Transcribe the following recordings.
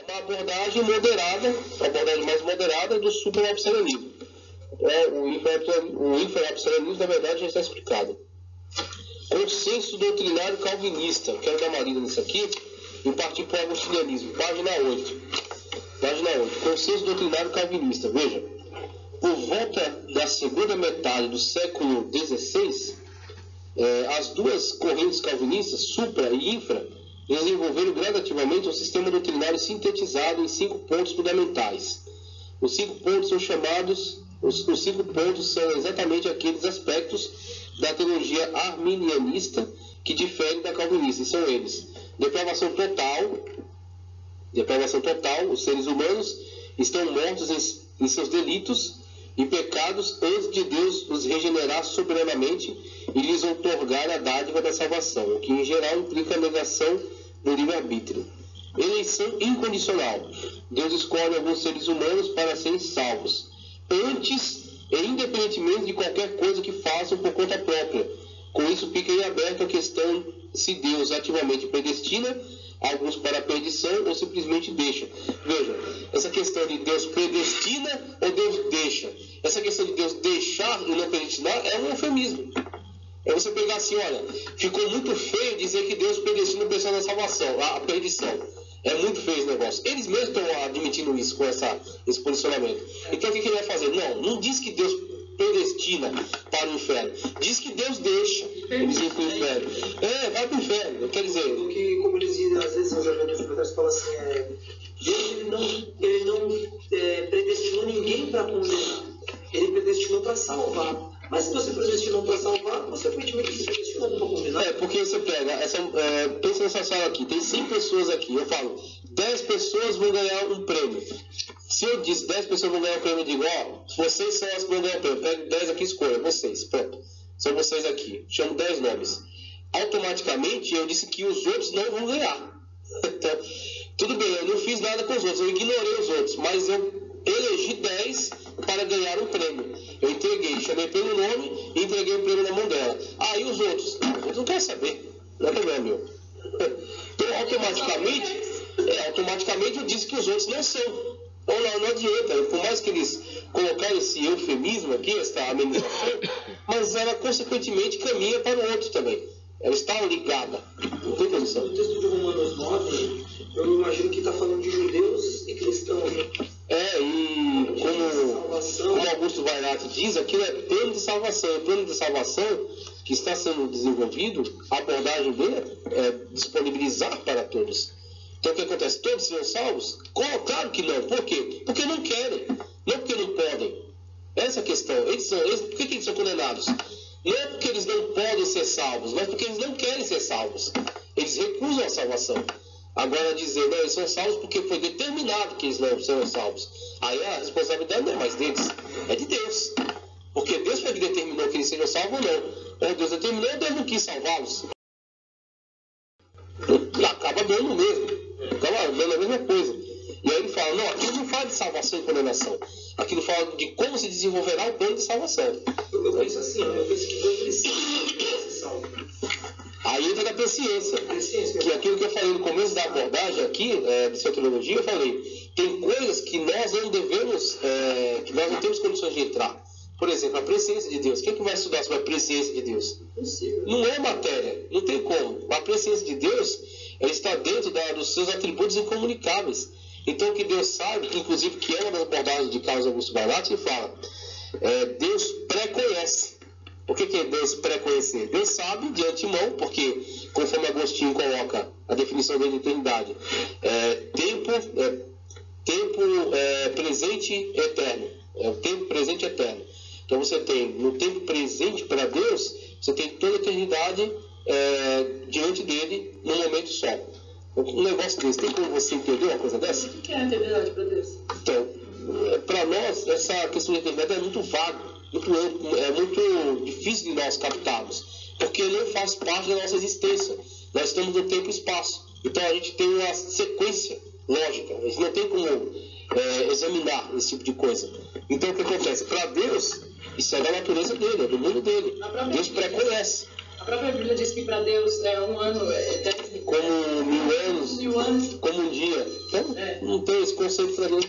uma abordagem moderada, uma abordagem mais moderada do superabsolutismo. É, o infraabsolutismo, na verdade, já está explicado. Consenso doutrinário calvinista. Quero dar uma lida nisso aqui e partir para o agostinianismo. Página 8. Página 8. Consenso doutrinário calvinista. Veja. Por volta da segunda metade do século XVI, eh, as duas correntes calvinistas, supra e infra, desenvolveram gradativamente um sistema doutrinário sintetizado em cinco pontos fundamentais. Os cinco pontos são chamados, os, os cinco pontos são exatamente aqueles aspectos da teologia arminianista que diferem da calvinista, e são eles: depravação total, depravação total, os seres humanos estão mortos em, em seus delitos e pecados antes de Deus os regenerar soberanamente e lhes outorgar a dádiva da salvação, o que em geral implica a negação do livre-arbítrio. Eleição incondicional. Deus escolhe alguns seres humanos para serem salvos, antes e independentemente de qualquer coisa que façam por conta própria. Com isso fica em aberto a questão se Deus ativamente predestina alguns para a perdição ou simplesmente deixa. Veja, essa questão de Deus predestina ou Deus deixa. Essa questão de Deus deixar e não predestinar é um eufemismo. É você pegar assim, olha, ficou muito feio dizer que Deus predestina o pessoal da salvação, a perdição. É muito feio esse negócio. Eles mesmos estão admitindo isso com essa, esse posicionamento. Então o que, que ele vai fazer? Não, não diz que Deus predestina para o inferno. Diz que Deus deixa eles ir para o inferno. É, vai para o inferno. Quer dizer. como eles dizem, às vezes nos comentários falam assim, é, Deus ele não, ele não é, predestinou ninguém para condenar. Ele predestinou para salvar. Mas se você predestinou para salvar, consequentemente você predestinou para condenar. É, porque você pega, essa, é, pensa nessa sala aqui, tem 100 pessoas aqui, eu falo, 10 pessoas vão ganhar um prêmio. Se eu disse 10 pessoas vão ganhar um prêmio, eu digo, ó, vocês são as que vão ganhar o prêmio. Pego 10 aqui, escolha, vocês, pronto. São vocês aqui. Chamo 10 nomes. Automaticamente eu disse que os outros não vão ganhar. Então, tudo bem, eu não fiz nada com os outros, eu ignorei os outros, mas eu elegi 10 para ganhar um prêmio. Chamei pelo nome e entreguei o prêmio na mão dela. Aí ah, os outros, eles não querem saber, não é problema meu. Então, automaticamente, é, automaticamente eu disse que os outros não são. Então não, não adianta, por mais que eles colocaram esse eufemismo aqui, essa amenização, mas ela consequentemente caminha para o outro também. Ela está ligada. Não tem condição. No texto de Romanos 9, eu imagino que está falando de judeus e cristãos. Né? É, e como, como Augusto Vairate diz, aquilo é plano de salvação. O plano de salvação que está sendo desenvolvido, a abordagem dele é disponibilizar para todos. Então o que acontece? Todos serão salvos? Claro que não. Por quê? Porque não querem. Não porque não podem. Essa é a questão. Eles são, eles, por que, que eles são condenados? Não é porque eles não podem ser salvos, mas porque eles não querem ser salvos. Eles recusam a salvação. Agora dizer, não, eles são salvos porque foi determinado que eles não serão salvos. Aí a responsabilidade não é mais deles, é de Deus. Porque Deus foi que determinou que eles sejam salvos ou não. Ou Deus determinou ou Deus não quis salvá-los. Acaba dando mesmo. Acaba dando a mesma coisa. E aí ele fala, não, aquilo não fala de salvação e condenação. Aquilo fala de como se desenvolverá o plano de salvação. Eu penso assim, eu penso que Deus precisa ser salvo. Aí entra a presciência, que é aquilo que eu falei no começo da abordagem aqui, é, de sociologia, eu falei, tem coisas que nós não devemos, é, que nós não temos condições de entrar. Por exemplo, a presciência de Deus. Quem é que vai estudar sobre a presciência de Deus? Não é matéria, não tem como. A presciência de Deus ela está dentro da, dos seus atributos incomunicáveis. Então, que Deus sabe, inclusive, que é uma das abordagens de Carlos Augusto Barlatti, ele fala: é, Deus pré-conhece. O que, que é Deus pré-conhecer? Deus sabe de antemão, porque, conforme Agostinho coloca a definição da eternidade, é, tempo, é, tempo é, presente eterno. É o tempo presente eterno. Então você tem, no tempo presente para Deus, você tem toda a eternidade é, diante dele num momento só. Um negócio desse, tem como você entender uma coisa dessa? O que é a eternidade para Deus? Então, é, para nós, essa questão de eternidade é muito vago, muito amplo, é muito difícil de nós captarmos, porque não faz parte da nossa existência. Nós estamos no tempo e espaço. Então a gente tem uma sequência lógica, a gente não tem como é, examinar esse tipo de coisa. Então o que acontece? Para Deus, isso é da natureza dele, é do mundo dele. Deus pré-conhece. A própria Bíblia diz que para Deus é um ano é 10 como mil anos, Mil anos. como um dia. Então, É. não tem esse conceito para Deus.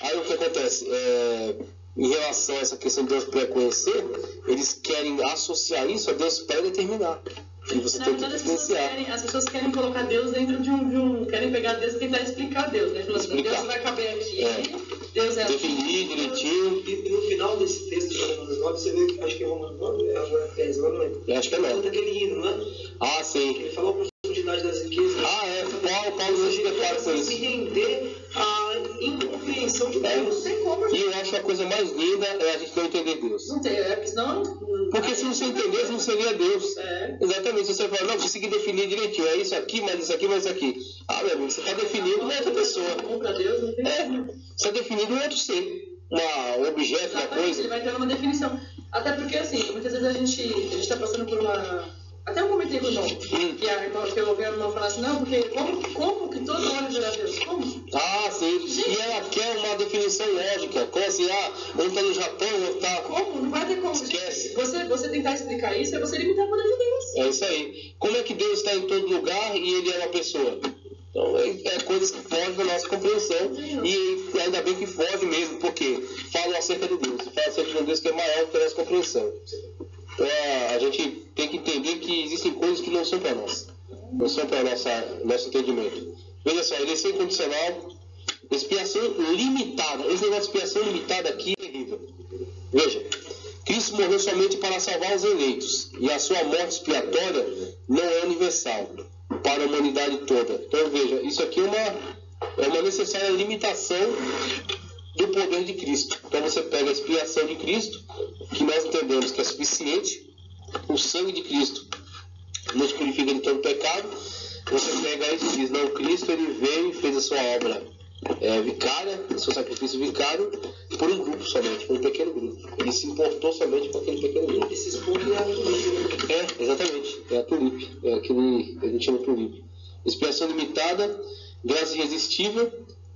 Aí o que acontece? É, em relação a essa questão de Deus pré-conhecer, eles querem associar isso a Deus pré-determinar. E você Na tem que verdade, as pessoas, querem, as pessoas querem colocar Deus dentro de um, de um- Querem pegar Deus e tentar explicar Deus, né? Falando, Explicar. Deus vai caber aqui, É. Deus é assim. Definir direitinho. E, e no final desse texto de Romanos 9, você vê que acho que é Romanos 9, é agora 10, agora não lembro. Eu acho que é aquele hino, né? Ah, sim. Ele fala a profundidade das riquezas. Ah, é. Paulo, Paulo não se depara com se isso. De É. Não Deus. como, E eu acho que a coisa mais linda é a gente não entender Deus. Não tem, é porque senão. Porque se você entendesse, não seria Deus. É. Exatamente, você fala, não, consegui definir direitinho, é isso aqui, mais isso aqui, mais isso aqui. Ah, meu amigo, você está definindo uma outra pessoa. Não É, você está definindo um outro ser, uma, um objeto, uma Exatamente, ele coisa. vai ter uma definição. Até porque, assim, muitas vezes a gente a está passando por uma. Até eu comentei com o João, Hum. que, a, irmã- que eu ouvi a irmã falar assim: não, porque como, como que todo olho verá Deus? Como? Ah, sim. E ela quer uma definição lógica, como assim, ah, um está no Japão, outro está... Como? Não vai ter como. Esquece. Você, você tentar explicar isso é você limitar o poder de Deus. É isso aí. Como é que Deus está em todo lugar e ele é uma pessoa? Então, é, é coisas que fogem da nossa compreensão e ainda bem que foge mesmo, porque falam acerca de Deus, falam acerca de um Deus que é maior que a nossa compreensão. Então, a, gente tem que entender que existem coisas que não são para nós, não são para nosso entendimento. Veja só, eleição incondicional, expiação limitada. Esse negócio de expiação limitada aqui é terrível. Veja, Cristo morreu somente para salvar os eleitos, e a sua morte expiatória não é universal para a humanidade toda. Então veja, isso aqui é uma, é uma necessária limitação do poder de Cristo. Então você pega a expiação de Cristo, que nós entendemos que é suficiente, o sangue de Cristo nos purifica de todo pecado. Você pega isso e diz, não, Cristo ele veio e fez a sua obra é, vicária, o seu sacrifício vicário, por um grupo somente, por um pequeno grupo. Ele se importou somente com aquele pequeno grupo. Esses pontos é a tulipe. É, exatamente. É a tulipe. É aquele que a gente chama tulipe. Expiação limitada, graça irresistível,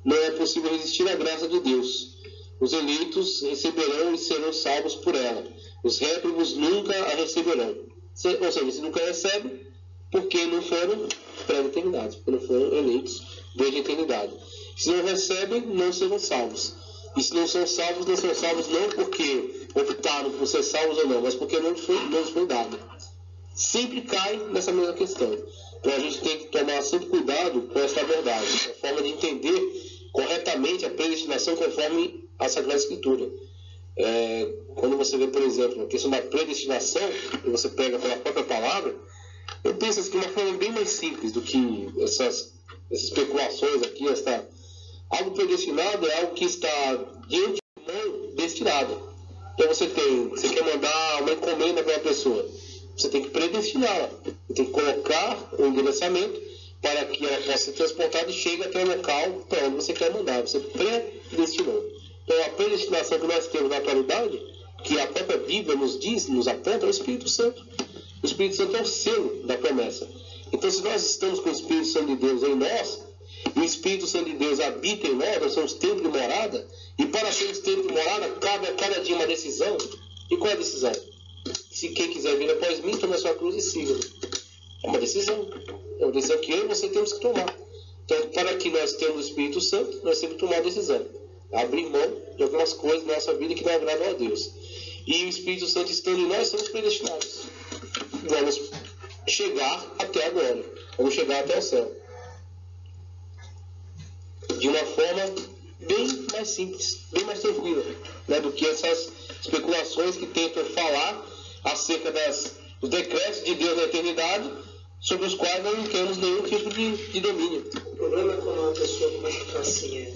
não é possível resistir à graça de Deus. Os eleitos receberão e serão salvos por ela. Os réprobos nunca a receberão. Ou seja, se nunca recebem, porque não foram pré-determinados, porque não foram eleitos desde a eternidade. Se não recebem, não serão salvos. E se não são salvos, não são salvos não porque optaram por ser salvos ou não, mas porque não foi, não foi dado. Sempre cai nessa mesma questão. Então a gente tem que tomar sempre cuidado com essa abordagem, a forma de entender corretamente a predestinação conforme a Sagrada Escritura. É, quando você vê, por exemplo, a questão da predestinação, e você pega pela própria palavra, eu penso assim, uma forma bem mais simples do que essas, essas especulações aqui. Essa, algo predestinado é algo que está de antemão destinado. Então você tem, você quer mandar uma encomenda para uma pessoa, você tem que predestiná-la, você tem que colocar o endereçamento para que ela possa ser transportada e chegue até o local para onde você quer mandar. Você predestinou. Então a predestinação que nós temos na atualidade, que a própria Bíblia nos diz, nos aponta, é o Espírito Santo. O Espírito Santo é o selo da promessa. Então se nós estamos com o Espírito Santo de Deus em nós, e o Espírito Santo de Deus habita em nós, nós somos templo e morada, e para sermos templo e morada, cabe a cada dia uma decisão. E qual é a decisão? Se quem quiser vir após mim, tome a sua cruz e siga. É uma decisão. É uma decisão que eu e você temos que tomar. Então, para que nós tenhamos o Espírito Santo, nós temos que tomar a decisão. Abrir mão de algumas coisas na nossa vida que não agradam a Deus. E o Espírito Santo estando em nós, somos predestinados. Vamos chegar até a glória. Vamos chegar até o céu. De uma forma bem mais simples, bem mais tranquila, né, do que essas especulações que tentam falar acerca das, dos decretos de Deus na eternidade, sobre os quais não temos nenhum tipo de, de domínio. O problema é quando uma pessoa começa a ficar assim, é.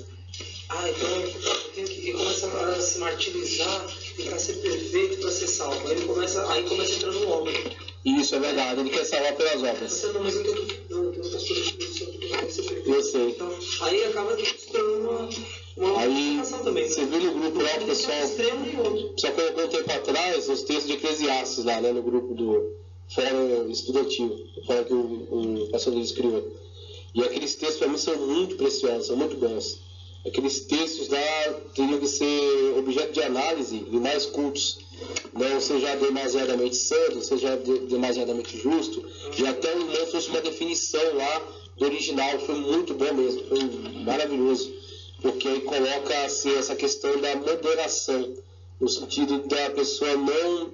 Ah, então eu tenho que. E começa a se martirizar e para ser perfeito, para ser salvo. Aí ele começa, aí começa a entrar no homem. Isso é verdade, ele quer salvar pelas obras. Você não, mas eu tenho que. Não, eu tenho que que ser perfeito. Eu sei. Então, aí acaba se tornando uma, uma Aí também. você né? viu no grupo lá, o pessoal, extremo e outro. só colocou um tempo atrás os textos de Eclesiastes lá, né, no grupo do Fórum Estudantil, o fórum que o, o pastor Luiz escreveu. E aqueles textos para mim são muito preciosos, são muito bons. aqueles textos lá teriam que ser objeto de análise e mais cultos. Não seja demasiadamente santo, seja demasiadamente justo. E até o irmão trouxe uma definição lá do original, foi muito bom mesmo, foi maravilhoso. Porque aí coloca assim, essa questão da moderação, no sentido da pessoa não.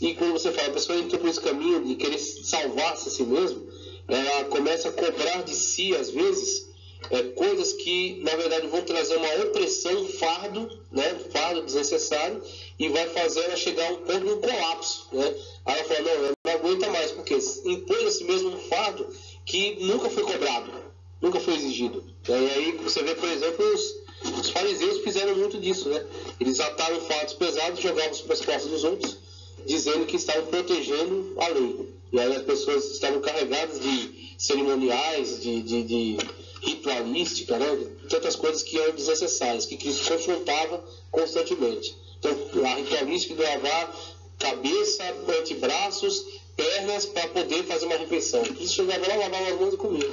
E quando você fala, a pessoa entrou por esse caminho de querer salvar-se a si mesmo, ela começa a cobrar de si, às vezes, é, coisas que na verdade vão trazer uma opressão, um fardo, né, um fardo desnecessário, e vai fazer ela chegar a um ponto de um colapso. Né? Aí ela fala, não, ela não aguenta mais, porque impôs a si mesmo um fardo que nunca foi cobrado, nunca foi exigido. E aí você vê, por exemplo, os, os fariseus fizeram muito disso, né? Eles ataram fardos pesados, jogavam sobre as costas dos outros, dizendo que estavam protegendo a lei. E aí as pessoas estavam carregadas de cerimoniais, de, de, de ritualística, né? tantas coisas que eram desnecessárias, que Cristo confrontava constantemente. Então, a ritualística do lavar cabeça, antebraços, pernas, para poder fazer uma refeição. Cristo chegava lá, lavava as mãos e comia.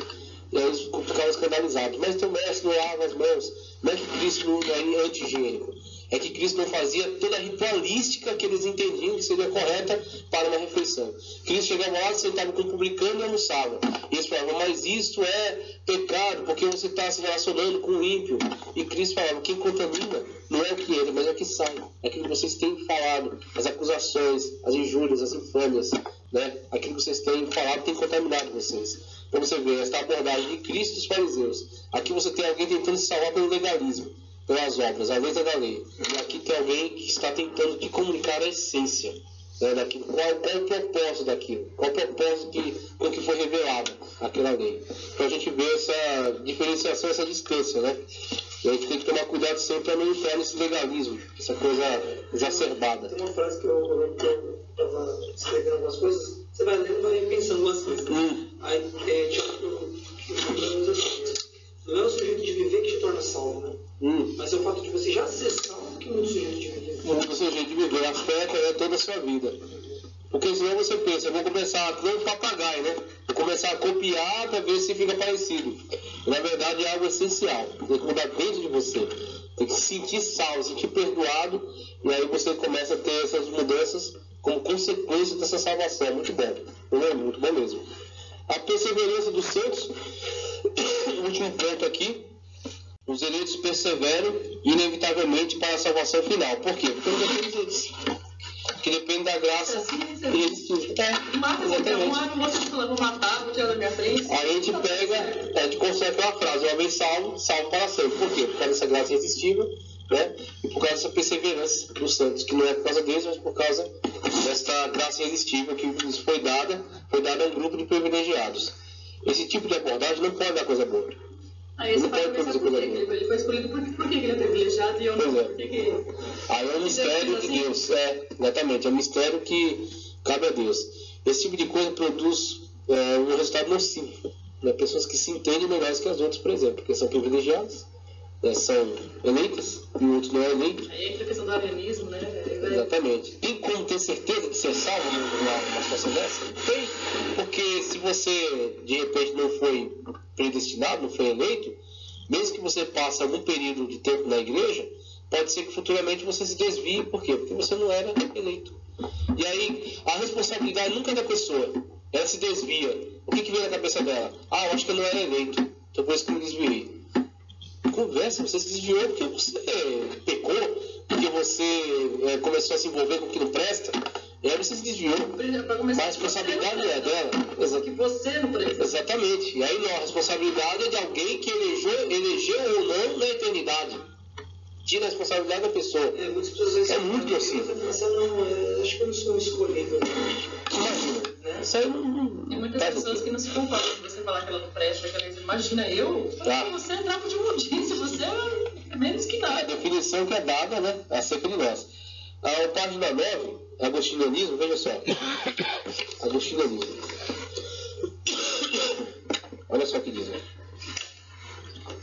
E aí eles ficavam escandalizados. Mas teu mestre não lava as mãos. Não é Cristo não é anti-higiênico é que Cristo não fazia toda a ritualística que eles entendiam que seria correta para uma refeição. Cristo chegava lá, sentava com o publicano e almoçava. E eles falavam, mas isso é pecado, porque você está se relacionando com o ímpio. E Cristo falava, quem contamina não é o que entra, mas é o que sai. É aquilo que vocês têm falado, as acusações, as injúrias, as infâmias. Né? Aquilo que vocês têm falado tem contaminado vocês. Então você vê esta abordagem de Cristo e dos fariseus. Aqui você tem alguém tentando salvar pelo legalismo pelas obras, a letra da lei. E aqui tem alguém que está tentando te comunicar a essência né, daquilo. Qual, qual é o propósito daquilo? Qual é o propósito que, com que foi revelado aquela lei? Então a gente vê essa diferenciação, essa distância, né? E a gente tem que tomar cuidado sempre para não entrar nesse legalismo, essa coisa exacerbada. Tem uma frase que eu estava escrevendo algumas coisas, você vai lendo e vai pensando bastante. Hum. Aí, é, tipo, assim, não é o sujeito de viver que te torna salvo, né? Hum. Mas é o fato de você já ser salvo que muda o seu jeito de viver. Muda o seu jeito de viver. A fé é toda a sua vida. Porque senão você pensa, eu vou começar a um papagaio, né? Vou começar a copiar para ver se fica parecido. Na verdade é algo essencial. Tem que mudar dentro de você. Tem que se sentir salvo, se sentir perdoado. E aí você começa a ter essas mudanças como consequência dessa salvação. Muito bom. Muito bom mesmo. A perseverança dos santos, último ponto aqui, os eleitos perseveram inevitavelmente para a salvação final. Por quê? Porque não depende deles. Que depende da graça irresistível. É, mata exatamente. Falou, vou matar, vou tirar da minha frente. Aí a gente pega, a gente consegue uma frase, uma vez salvo, salvo para sempre. Por quê? Por causa dessa graça irresistível, né? E por causa dessa perseverança dos santos, que não é por causa deles, mas por causa dessa graça irresistível que nos foi dada, foi dada a um grupo de privilegiados. Esse tipo de abordagem não pode dar coisa boa. Aí você vai começar por quê? Ele foi escolhido por, por que ele é privilegiado e eu não? É. Que... Aí é um mistério de Deus. É, exatamente. É um mistério que cabe a Deus. Esse tipo de coisa produz é, um resultado nocivo. Né? Pessoas que se entendem melhores que as outras, por exemplo, porque são privilegiadas? São eleitas e o outro não é eleito. Aí entra a questão do arianismo, né? Exatamente. Tem como ter certeza de ser salvo numa situação dessa? Tem. Porque se você, de repente, não foi predestinado, não foi eleito, mesmo que você passe algum período de tempo na igreja, pode ser que futuramente você se desvie. Por quê? Porque você não era eleito. E aí, a responsabilidade nunca é da pessoa. Ela se desvia. O que, que vem na cabeça dela? Ah, eu acho que eu não era eleito. Então por isso que eu me desviei. Conversa, você se desviou porque você pecou, porque você é, começou a se envolver com o que não presta. E aí você se desviou. Mas a responsabilidade é dela. Exato. Que você não precisa. Exatamente. E aí não, a responsabilidade é de alguém que elegeu, elegeu ou não na eternidade. Tira a responsabilidade da pessoa. É, muitas pessoas é muito assim. Não, é, acho que eu não sou escolhido. Imagina. Né? Isso aí não. Tem muitas tá pessoas que não se conformam falar que ela não presta, que ela imagina eu. Tá. Você é trapo de imundícia, você é menos que nada. A definição que é dada, né? É sempre nós. A página 9 Agostinianismo, veja só. Agostinianismo. Olha só o que diz.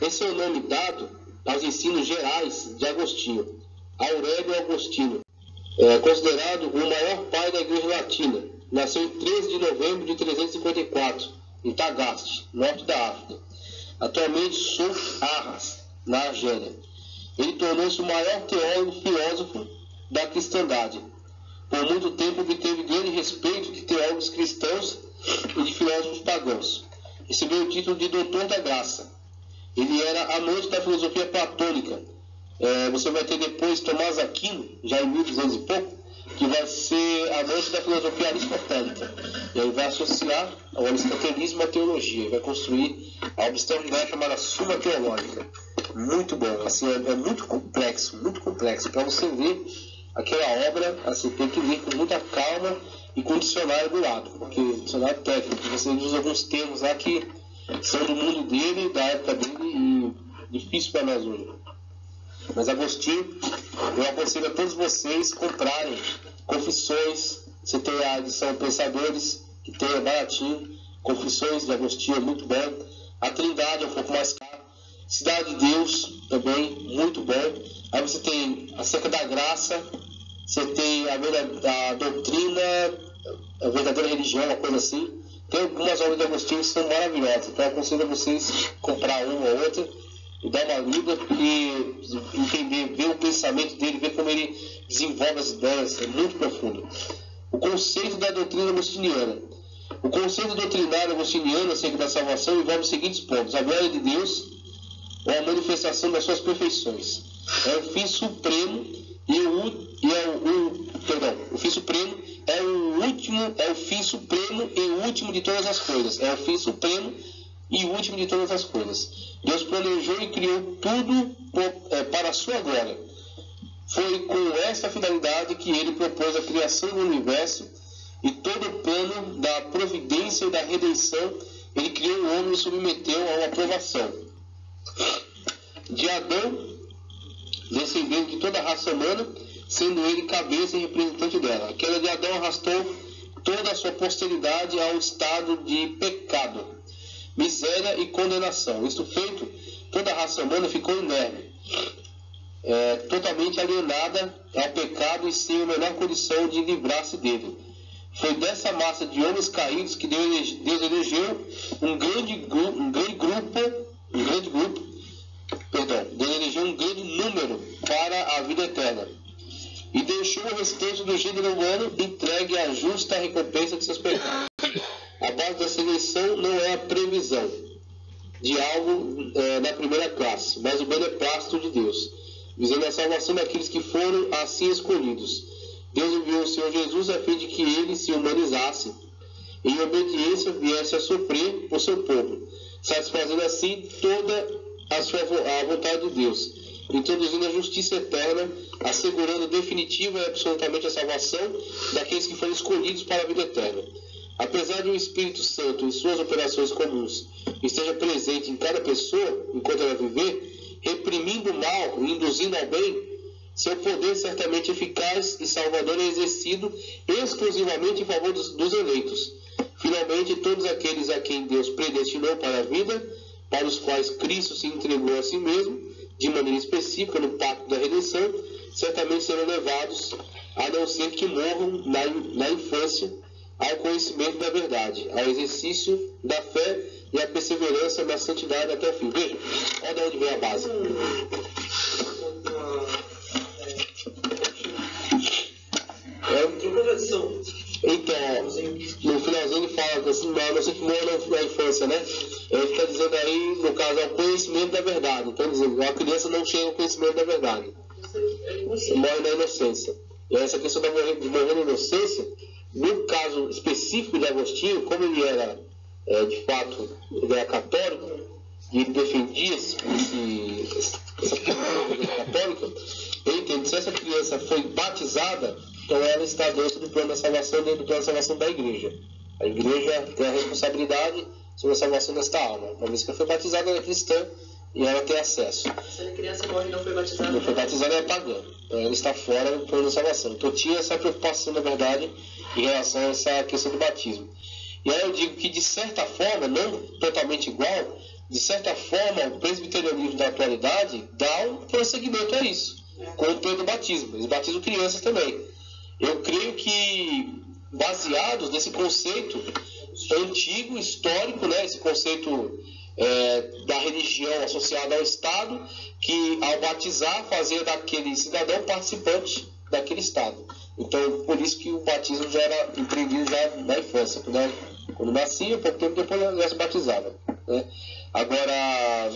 Esse é o nome dado aos ensinos gerais de Agostinho. Aurélio Agostinho. É considerado o maior pai da Igreja Latina. Nasceu em 13 de novembro de 354, em Tagaste, norte da África. Atualmente sou Arras, na Argélia. Ele tornou-se o maior teólogo e filósofo da cristandade. Por muito tempo obteve grande respeito de teólogos cristãos e de filósofos pagãos. Recebeu o título de Doutor da Graça. Ele era amante da filosofia platônica. É, você vai ter depois Tomás Aquino, já em 1200 e pouco, que vai ser amante da filosofia aristotélica. E aí vai associar ao aristotelismo a teologia. Vai construir a obra extraordinária chamada Suma Teológica. Muito bom. Assim, é, é muito complexo, muito complexo. Para você ver aquela obra, assim, tem que ler com muita calma e com o dicionário do lado, porque dicionário técnico, você usa alguns termos lá que são do mundo dele, da época dele e difícil para nós hoje. Mas Agostinho, eu aconselho a todos vocês comprarem Confissões, você tem a edição Pensadores, que tem é baratinho, Confissões de Agostinho é muito bom, a Trindade é um pouco mais caro, Cidade de Deus também, muito bom. Aí você tem acerca da graça, você tem a, a doutrina, a verdadeira religião, uma coisa assim. Tem algumas obras de Agostinho que são maravilhosas. Então eu aconselho a vocês comprar uma ou outra dar uma lida e entender, ver o pensamento dele, ver como ele desenvolve as ideias. É muito profundo. O conceito da doutrina agostiniana. O conceito doutrinário agostiniano acerca da salvação envolve os seguintes pontos: a glória de Deus, ou a manifestação das suas perfeições. É o fim supremo e o, e é o, o, perdão, o fim supremo é o último, é o fim supremo e o último de todas as coisas. É o fim supremo e último de todas as coisas. Deus planejou e criou tudo é, para a sua glória. Foi com essa finalidade que ele propôs a criação do universo e todo o plano da providência e da redenção. Ele criou o homem e submeteu a uma aprovação de Adão, descendente de toda a raça humana, sendo ele cabeça e representante dela. A queda de Adão arrastou toda a sua posteridade ao estado de pecado, miséria e condenação. Isto feito, toda a raça humana ficou inerme, é, totalmente alienada ao pecado e sem a menor condição de livrar-se dele. Foi dessa massa de homens caídos que Deus elegeu um grande, um grande grupo um grande grupo, perdão, Deus elegeu um grande número para a vida eterna e deixou o restante do gênero humano entregue à justa recompensa de seus pecados. A base da seleção não é a previsão de algo é, na primeira classe, mas o beneplácito de Deus, visando a salvação daqueles que foram assim escolhidos. Deus enviou o Senhor Jesus a fim de que ele se humanizasse e em obediência viesse a sofrer por seu povo satisfazendo assim toda a sua a vontade de Deus, introduzindo a justiça eterna, assegurando definitiva e absolutamente a salvação daqueles que foram escolhidos para a vida eterna. Apesar de o Espírito Santo em suas operações comuns esteja presente em cada pessoa enquanto ela viver, reprimindo o mal e induzindo ao bem, seu poder certamente eficaz e salvador é exercido exclusivamente em favor dos, dos eleitos. Finalmente, todos aqueles a quem Deus predestinou para a vida, para os quais Cristo se entregou a si mesmo, de maneira específica no pacto da redenção, certamente serão levados, a não ser que morram na, na infância, ao conhecimento da verdade, ao exercício da fé e à perseverança na santidade até o fim. Veja, olha de onde vem a base. É uma contradição então, no finalzinho ele fala assim, não, sei que morre na infância, né? Ele está dizendo aí, no caso, é o conhecimento da verdade. Então, dizendo, a criança não chega ao conhecimento da verdade. Morre na inocência. E essa questão de morrer, de morrer na inocência, no caso específico de Agostinho, como ele era, é, de fato, ele era católico, e ele defendia esse, essa questão católica, ele entende, se essa criança foi batizada, então ela está dentro do plano da salvação, dentro do plano da salvação da igreja. A igreja tem a responsabilidade sobre a salvação desta alma. Uma vez que ela foi batizada, ela é cristã e ela tem acesso. Se a criança morre e não foi batizada. Não foi batizada, é pagã. Então ela está fora do plano da salvação. Então tinha essa preocupação, na verdade, em relação a essa questão do batismo. E aí eu digo que, de certa forma, não totalmente igual, de certa forma, o presbiterianismo da atualidade dá um prosseguimento a isso, com o do batismo. Eles batizam crianças também. Eu creio que, baseados nesse conceito antigo, histórico, né, esse conceito é, da religião associada ao Estado, que ao batizar fazia daquele cidadão participante daquele Estado. Então, por isso que o batismo já era empreendido já na infância. Quando, quando nascia, pouco tempo depois já se batizava. Né? Agora,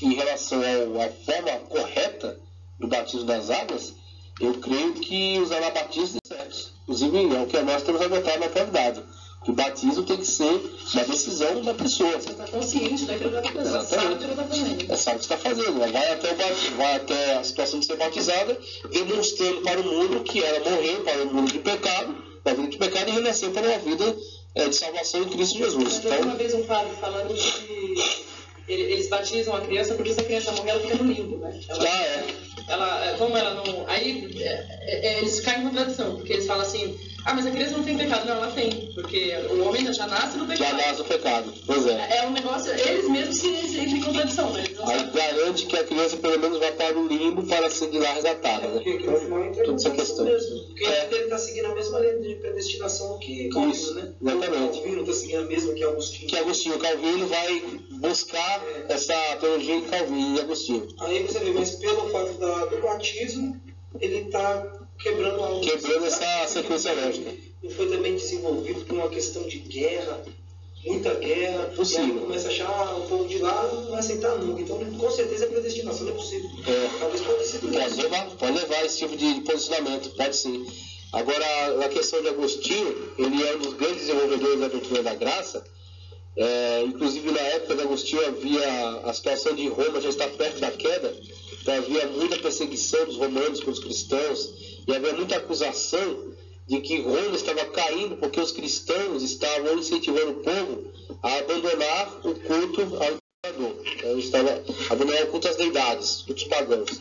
em relação à forma correta do batismo das águas, eu creio que os anabatistas. Inclusive, é o que nós temos adotado na atualidade o batismo tem que ser uma decisão da pessoa. Você está consciente daquilo que está fazendo. Sabe está fazendo. É, sabe o que está fazendo. Vai até, vai até a situação de ser batizada, demonstrando para o mundo que ela morreu para o mundo de pecado, para a vida de pecado e renasceu para uma vida é, de salvação em Cristo Jesus. Eu então, uma vez um padre falando que eles batizam a criança porque se a criança morrer, ela fica no limbo, né? Ela, ah, é. Ela, como ela não. Aí é, é, eles caem em contradição, porque eles falam assim ah, mas a criança não tem pecado. Não, ela tem, porque o homem já nasce no pecado. Já nasce no pecado, pois é. É um negócio, eles mesmos se entram em contradição, né? Aí garante que a criança pelo menos vai para o limbo para ser de lá resgatada, né? Entra Toda essa questão. Mesmo, porque é. Seguindo a mesma lei de predestinação que Calvino, né? Exatamente. Calvino está seguindo a mesma que Agostinho. Que Agostinho, Calvino vai buscar é. essa teologia em Calvino e Agostinho. Aí você vê, mas pelo fato da, do batismo, ele está quebrando a Quebrando essa sequência lógica e foi também desenvolvido por uma questão de guerra, muita guerra. Possível. Começa a achar, ah, o povo de lá não vai aceitar nunca. Então, com certeza, é predestinação, não é possível. É. Talvez pode ser. Pode levar, pode levar esse tipo de posicionamento, pode sim. Agora, a questão de Agostinho, ele é um dos grandes desenvolvedores da doutrina da graça. É, inclusive, na época de Agostinho, havia a situação de Roma já está perto da queda, então havia muita perseguição dos romanos pelos cristãos, e havia muita acusação de que Roma estava caindo porque os cristãos estavam incentivando o povo a abandonar o culto ao imperador. Então, estava abandonar o culto às deidades, cultos pagãos.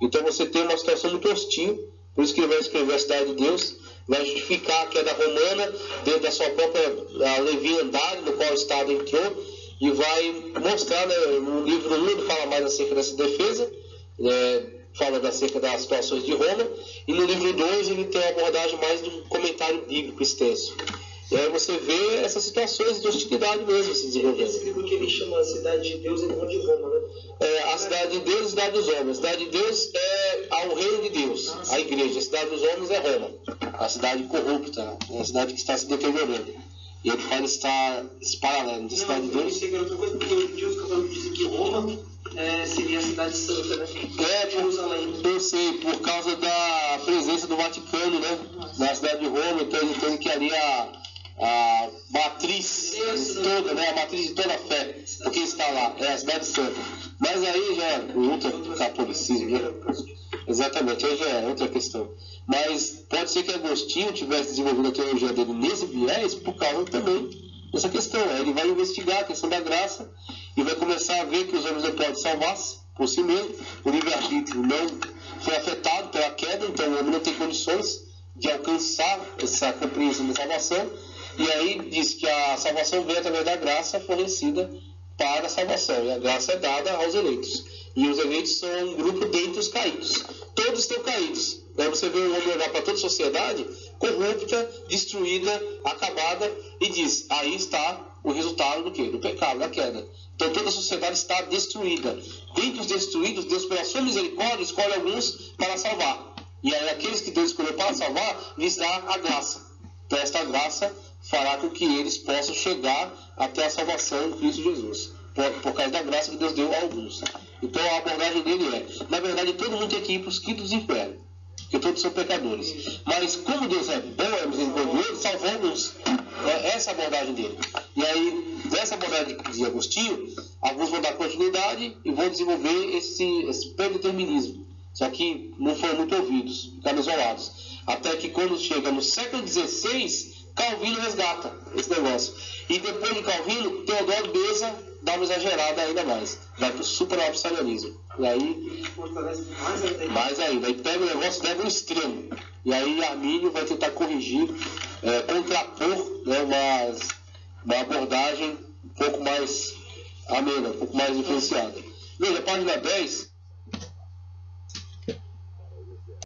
Então você tem uma situação muito hostil, por isso que ele vai escrever a cidade de Deus, vai justificar a queda romana dentro da sua própria leviandade no qual o Estado entrou, e vai mostrar, né, no livro 1 ele fala mais acerca dessa defesa, né, fala acerca das situações de Roma, e no livro 2 ele tem uma abordagem mais do comentário bíblico extenso. E aí você vê essas situações de hostilidade mesmo se desenvolvendo. Esse livro que ele chama a Cidade de Deus, ele fala de Roma, né? É, a Cidade de Deus e a Cidade dos Homens. A Cidade de Deus é ao reino de Deus, a igreja. A Cidade dos Homens é Roma. A cidade corrupta, é a cidade que está se deteriorando. E ele fala estar esse paralelo de Cidade de Deus. Eu outra coisa, porque hoje em dia os católicos dizem que Roma é, seria a cidade santa, né? É, Jerusalém. Eu sei, por causa da presença do Vaticano, né? Nossa. Na cidade de Roma, então ele tem que ali a, a matriz Deus, toda, né? A matriz de toda a fé, porque está lá, é a cidade santa. Mas aí já é outro catolicismo, né? Exatamente, aí já é outra questão. Mas pode ser que Agostinho tivesse desenvolvido a teologia dele nesse viés por causa também dessa questão. Ele vai investigar a questão da graça e vai começar a ver que os homens não podem salvar-se por si mesmo. O livre-arbítrio não foi afetado pela queda, então o homem não tem condições de alcançar essa compreensão da salvação. E aí diz que a salvação vem através da graça fornecida para a salvação. E a graça é dada aos eleitos. E os eleitos são um grupo dentre os caídos. Todos estão caídos. Aí você vê o homem olhar para toda a sociedade corrupta, destruída, acabada, e diz: aí está o resultado do quê? Do pecado, da queda. Então toda a sociedade está destruída. Dentre os destruídos, Deus, pela sua misericórdia, escolhe alguns para salvar. E aí aqueles que Deus escolheu para salvar, lhes dá a graça. Então esta graça fará com que eles possam chegar até a salvação em Cristo Jesus. Por, por causa da graça que Deus deu a alguns. Então a abordagem dele é, na verdade, todo mundo tem que ir para os quintos dos infernos que todos são pecadores. Mas como Deus é bom, é misericordioso, salvou alguns. É essa é a abordagem dele. E aí, dessa abordagem de Agostinho, alguns vão dar continuidade e vão desenvolver esse, esse predeterminismo. Só que não foram muito ouvidos, ficaram isolados. Até que quando chega no século XVI, Calvino resgata esse negócio. E depois de Calvino, Teodoro Beza dá uma exagerada ainda mais. Vai para o supralapsarianismo. E aí. Mais ainda. Aí pega o negócio leva um extremo. E aí Armínio vai tentar corrigir, é, contrapor né, uma, uma abordagem um pouco mais amena, um pouco mais influenciada. Veja, página 10